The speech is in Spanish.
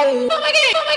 Oh,